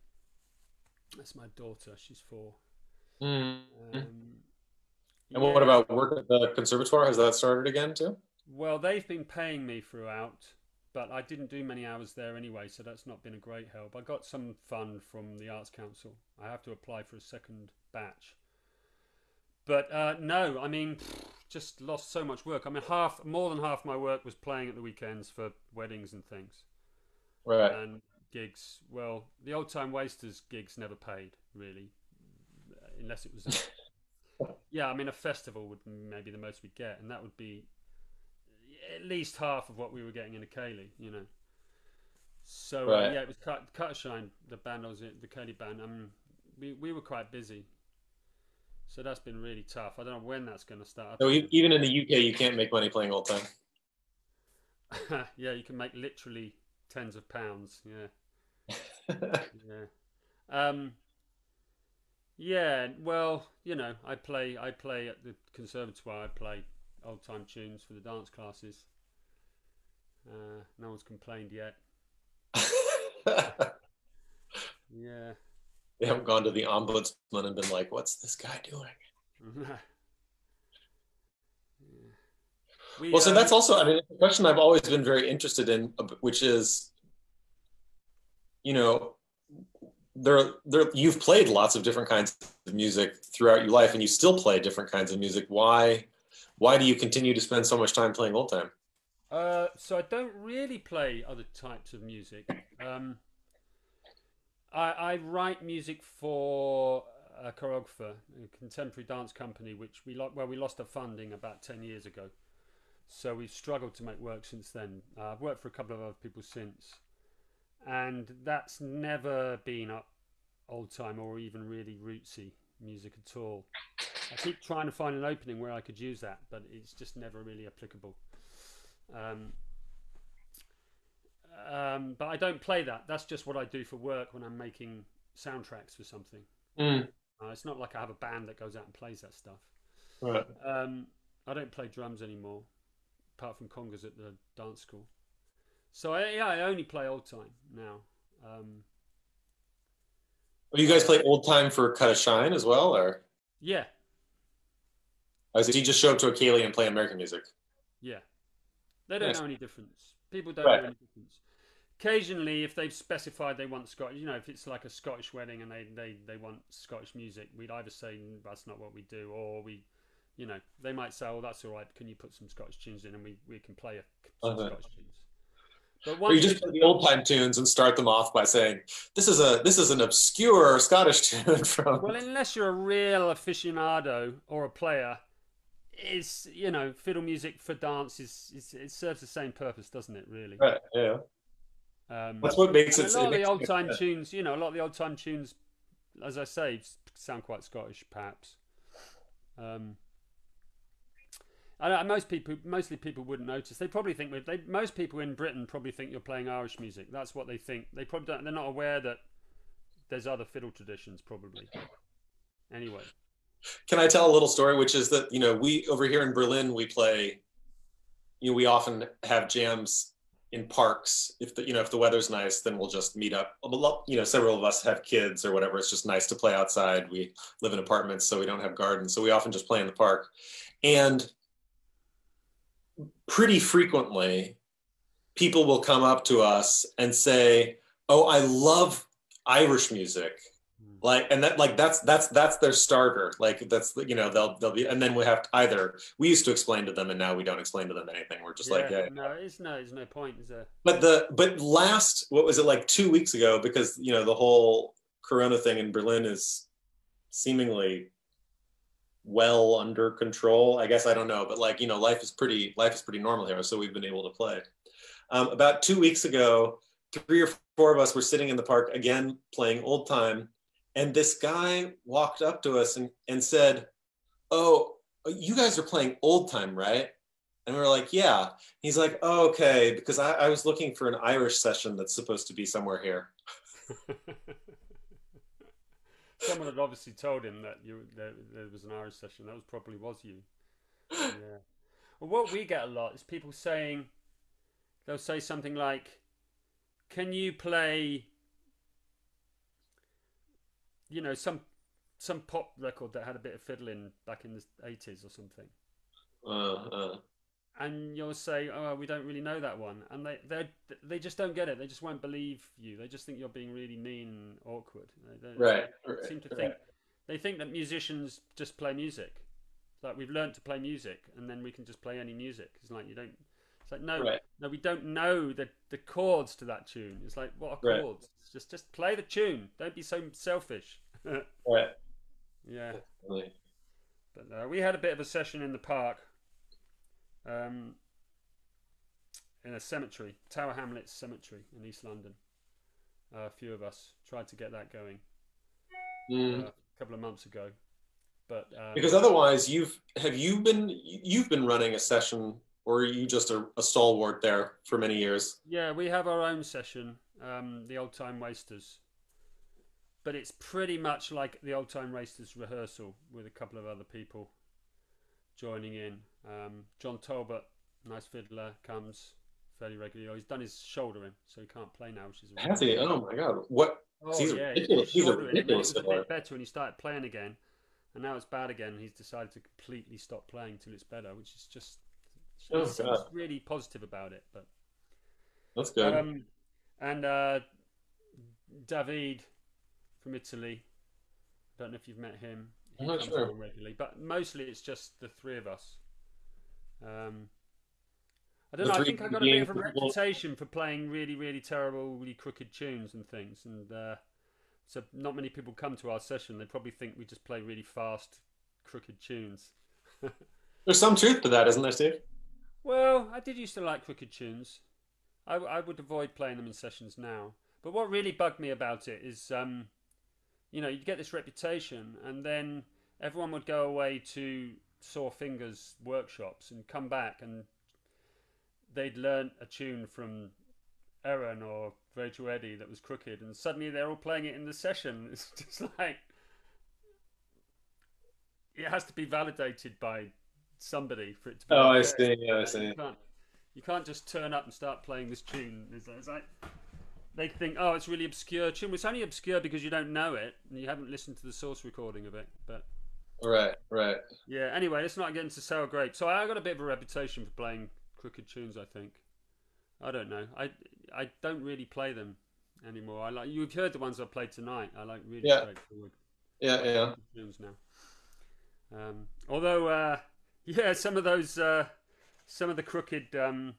That's my daughter. She's four. Mm. Um, and yeah. what about work at the conservatoire? Has that started again too? Well, they've been paying me throughout, but I didn't do many hours there anyway, so that's not been a great help. I got some fund from the Arts Council. I have to apply for a second batch. But uh, no, I mean, just lost so much work. I mean, half, more than half my work was playing at the weekends for weddings and things. Right. And gigs. Well, the old time wasters gigs never paid really, unless it was. A, (laughs) yeah, I mean, a festival would maybe the most we'd get, and that would be at least half of what we were getting in a Ceilidh, you know. So uh, right. uh, yeah, it was cut, cut shine the band I was in, the Ceilidh band. Um, we we were quite busy, so that's been really tough. I don't know when that's going to start. So even in the UK, you can't make money playing old time. (laughs) yeah, you can make literally tens of pounds. Yeah, (laughs) yeah. Um, yeah. Well, you know, I play. I play at the conservatoire. I play old time tunes for the dance classes. Uh, no one's complained yet. (laughs) yeah. They haven't gone to the ombudsman and been like, "What's this guy doing?" (laughs) we, well, so uh, that's also I mean, a question I've always been very interested in, which is, you know, there, there, you've played lots of different kinds of music throughout your life, and you still play different kinds of music. Why? Why do you continue to spend so much time playing old time? Uh, so I don't really play other types of music. Um, I, I, write music for a choreographer, a contemporary dance company, which we lo- well we lost our funding about ten years ago. So we've struggled to make work since then. Uh, I've worked for a couple of other people since, and that's never been up old time or even really rootsy music at all. I keep trying to find an opening where I could use that, but it's just never really applicable. Um, um, but I don't play that. That's just what I do for work when I'm making soundtracks for something. Mm. Uh, it's not like I have a band that goes out and plays that stuff. Right. Um, I don't play drums anymore, apart from congas at the dance school. So I, yeah, I only play old time now. Um, well, you guys play old time for Cut a Shine as well, or? Yeah, Oh, so you just show up to a Ceilidh and play American music? Yeah. They don't nice. know any difference. People don't right. know any difference. Occasionally, if they've specified they want Scottish, you know, if it's like a Scottish wedding and they, they, they want Scottish music, we'd either say that's not what we do, or we, you know, they might say, oh, that's all right. Can you put some Scottish tunes in and we, we can play a, some uh-huh. Scottish tunes. But or you just play the old time tunes and start them off by saying, "This is a this is an obscure Scottish (laughs) tune from." Well, unless you're a real aficionado or a player, it's you know fiddle music for dance is, is, it serves the same purpose, doesn't it? Really. Right. Yeah. Um, That's what makes it. A lot of the old time tunes, you know, a lot of the old time tunes, as I say, sound quite Scottish, perhaps. Um, most people, mostly people wouldn't notice. They probably think they, most people in Britain probably think you're playing Irish music. That's what they think. They probably don't. They're not aware that there's other fiddle traditions, probably. Anyway. Can I tell a little story, which is that you know we over here in Berlin we play, you know, we often have jams in parks. If the you know if the weather's nice, then we'll just meet up. You know, several of us have kids or whatever. It's just nice to play outside. We live in apartments, so we don't have gardens, so we often just play in the park. And pretty frequently, people will come up to us and say, "Oh, I love Irish music." Hmm. like and that like that's that's that's their starter. Like that's you know they'll they'll be and then we have to either we used to explain to them and now we don't explain to them anything. We're just yeah, like yeah no it's no there's no point is there but the but last what was it like two weeks ago because you know the whole corona thing in berlin is seemingly well under control i guess i don't know but like you know life is pretty life is pretty normal here so we've been able to play um, about two weeks ago three or four of us were sitting in the park again playing old time and this guy walked up to us and, and said, Oh, you guys are playing old time, right? And we were like, Yeah. He's like, oh, Okay, because I, I was looking for an Irish session that's supposed to be somewhere here. (laughs) Someone had obviously told him that you there, there was an Irish session. That was probably was you. (laughs) Yeah. Well, what we get a lot is people saying they'll say something like, "Can you play you know, some some pop record that had a bit of fiddling back in the eighties or something. Uh, uh. And you'll say, "Oh, we don't really know that one," and they they they just don't get it. They just won't believe you. They just think you're being really mean and awkward. They, they, right. They right, seem to right. think they think that musicians just play music. Like we've learned to play music, and then we can just play any music. It's like you don't. It's like no, right. no, we don't know the the chords to that tune. It's like what are chords? Just just play the tune. Don't be so selfish. (laughs) right. Yeah. Definitely. But uh, we had a bit of a session in the park. Um, in a cemetery, Tower Hamlets Cemetery in East London. Uh, a few of us tried to get that going mm. uh, a couple of months ago, but um, because otherwise, you've have you been you've been running a session, or are you just a, a stalwart there for many years? Yeah, we have our own session, um, the Old Time Wasters, but it's pretty much like the Old Time Wasters rehearsal with a couple of other people joining in. Um, John Talbot, nice fiddler, comes fairly regularly. Oh, he's done his shoulder in, so he can't play now, which is has he? Oh my god, what? Oh he's yeah, ridiculous. he's He's a ridiculous it was a bit better when he started playing again, and now it's bad again. He's decided to completely stop playing till it's better, which is just Oh, really positive about it. But That's good. um, and uh, David from Italy. I Don't know if you've met him. He I'm not comes sure. regularly, but mostly it's just the three of us. Um, I don't The know. I think I got a bit of a reputation for playing really, really terrible, really crooked tunes and things, and uh, so not many people come to our session. They probably think we just play really fast, crooked tunes. (laughs) There's some truth to that, isn't there, Steve? Well, I did used to like crooked tunes. I, I would avoid playing them in sessions now. But what really bugged me about it is, um, you know, you'd get this reputation, and then everyone would go away to Sore Fingers workshops and come back, and they'd learn a tune from Aaron or Virtual Eddie that was crooked, and suddenly they're all playing it in the session. (laughs) It's just like it has to be validated by somebody for it to be. Oh, I see. Yeah, I You see. can't, you can't just turn up and start playing this tune. It's, it's like they think, oh, it's really obscure tune. It's only obscure because you don't know it and you haven't listened to the source recording of it. But Right, right. yeah, anyway, let's not get into sour grape. So I got a bit of a reputation for playing crooked tunes. I think. I don't know. I I don't really play them anymore. I like you've heard the ones I played tonight. I like really Yeah. straightforward Yeah, yeah. tunes now. Um, although, uh, (laughs) yeah, some of those, uh, some of the crooked um,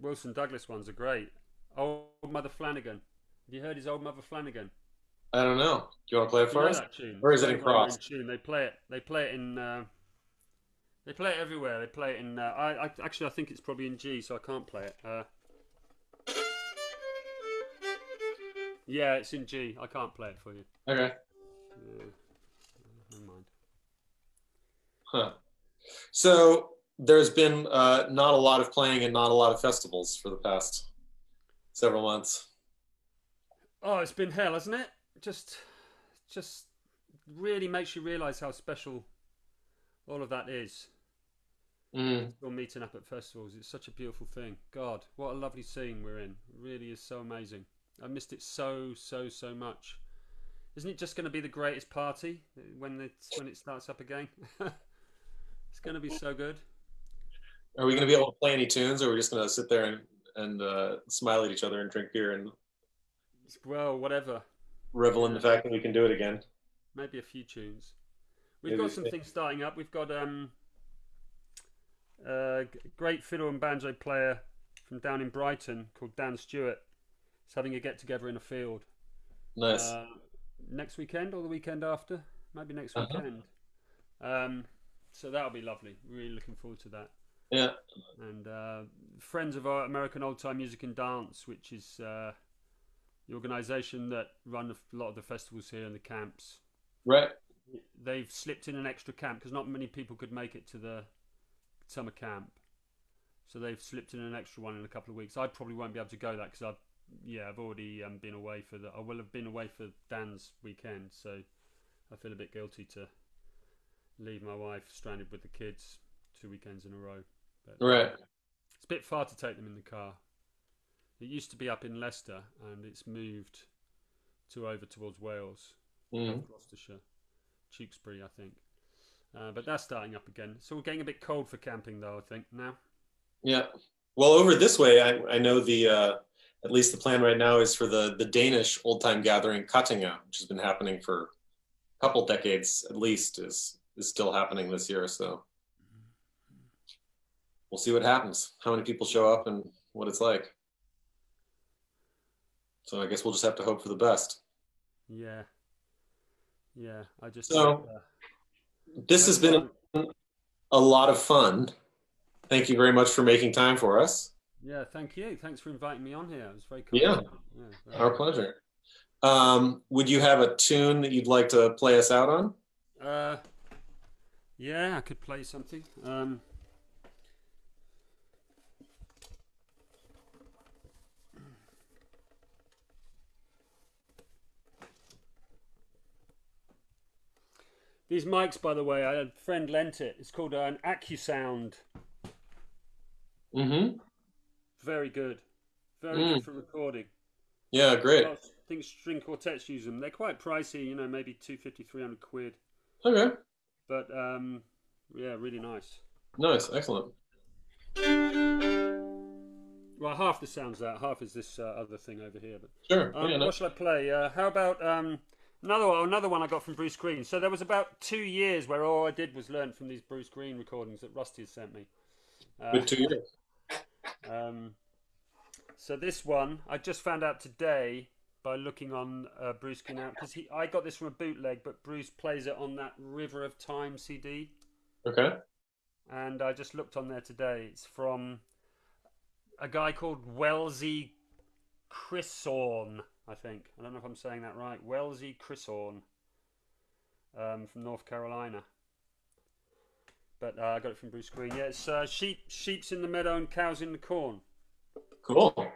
Wilson Douglas ones are great. Old Mother Flanagan. Have you heard his Old Mother Flanagan? I don't know. Do you want to play it for us? Or is it in cross? Tune. They play it. They play it in. Uh, they play it everywhere. They play it in. Uh, I, I actually I think it's probably in G, so I can't play it. Uh, yeah, it's in G. I can't play it for you. Okay. Yeah. Never mind. Huh. So there's been uh, not a lot of playing and not a lot of festivals for the past several months. Oh, it's been hell, hasn't it? Just, just really makes you realise how special all of that is. Mm. Or meeting up at festivals. It's such a beautiful thing. God, what a lovely scene we're in. It really is so amazing. I missed it so, so, so much. Isn't it just going to be the greatest party when it when it starts up again? (laughs) it's going to be so good. Are we going to be able to play any tunes, or are we just going to sit there and and uh, smile at each other and drink beer and well, whatever. Revel in the fact that we can do it again. Maybe a few tunes. We've Maybe got some things starting up. We've got um, a great fiddle and banjo player from down in Brighton called Dan Stewart. He's having a get together in a field. Nice. Uh, next weekend or the weekend after? Maybe next Uh-huh. weekend. Um, so that'll be lovely. Really looking forward to that. yeah. And uh, friends of our American Old Time Music and Dance, which is uh, the organisation that run a lot of the festivals here and the camps. Right. They've slipped in an extra camp because not many people could make it to the summer camp. So they've slipped in an extra one in a couple of weeks. I probably won't be able to go that because I've yeah I've already um, been away for the I will have been away for Dan's weekend, so I feel a bit guilty to leave my wife stranded with the kids two weekends in a row. But, Right. It's a bit far to take them in the car. It used to be up in Leicester, and it's moved to over towards Wales, Mm. Gloucestershire, Tewkesbury, I think. Uh, but that's starting up again. So we're getting a bit cold for camping, though. I think now. Yeah. Well, over this way, I, I know the uh, at least the plan right now is for the the Danish old time gathering Kattinga, which has been happening for a couple decades at least, is is still happening this year. So we'll see what happens. How many people show up and what it's like. So I guess we'll just have to hope for the best. Yeah. Yeah. I just. So- uh, This has been a, a lot of fun. Thank you very much for making time for us. Yeah. Thank you. Thanks for inviting me on here. It was very cool. Yeah. yeah Our pleasure. Um, would you have a tune that you'd like to play us out on? Uh, yeah, I could play something. Um, these mics, by the way, a friend lent it. It's called uh, an AccuSound. Mm-hmm. Very good. Very Mm. good for recording. Yeah, great. I think string quartets use them. They're quite pricey, you know, maybe 250, 300 quid. Okay. But um, yeah, really nice. Nice. Excellent. Well, half the sound's that, half is this uh, other thing over here. But Sure. um, yeah, no. what shall I play? Uh, how about um, another one? Another one I got from Bruce Green. So there was about two years where all I did was learn from these Bruce Green recordings that Rusty has sent me. Uh, Good two years. um, so this one I just found out today by looking on uh, Bruce Green out because he I got this from a bootleg, but Bruce plays it on that River of Time CD. Okay. and I just looked on there today. It's from a guy called Wellesley Chrisorn, I think. I don't know if I'm saying that right. Wellesley Chrisorn um, from North Carolina. But uh, I got it from Bruce Green. Yeah, it's uh, sheep, sheep's in the meadow and cows in the corn. Cool.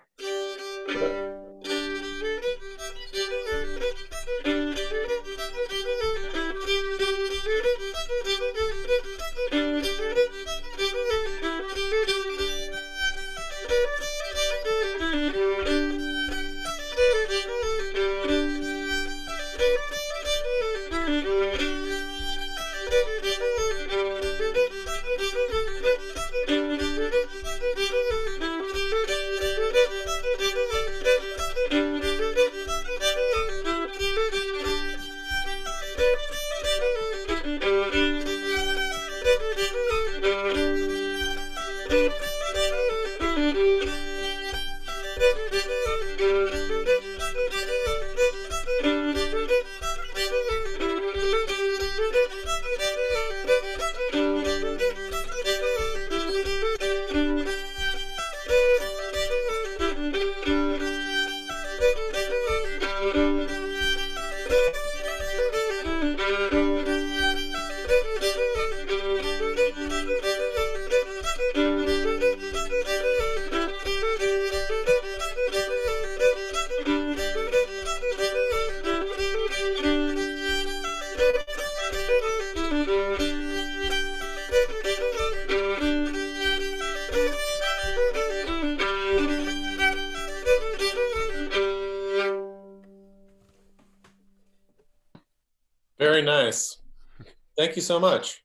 Thank you so much.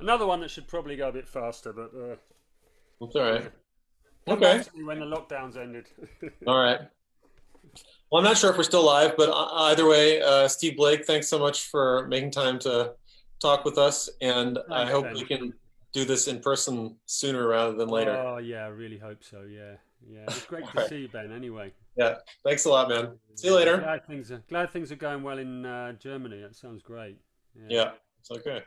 Another one that should probably go a bit faster, but uh, That's all right. Okay. back to me when the lockdowns ended. (laughs) All right. Well, I'm not sure if we're still live, but uh, either way, uh, Steve Blake, thanks so much for making time to talk with us, and I hope we can do this in person sooner rather than later. Oh yeah, I really hope so. Yeah, yeah. It's great to (laughs) Alright. see you, Ben. Anyway, Yeah. Thanks a lot, man. See you later. Glad things are glad things are going well in uh, Germany. That sounds great. Yeah. It's okay.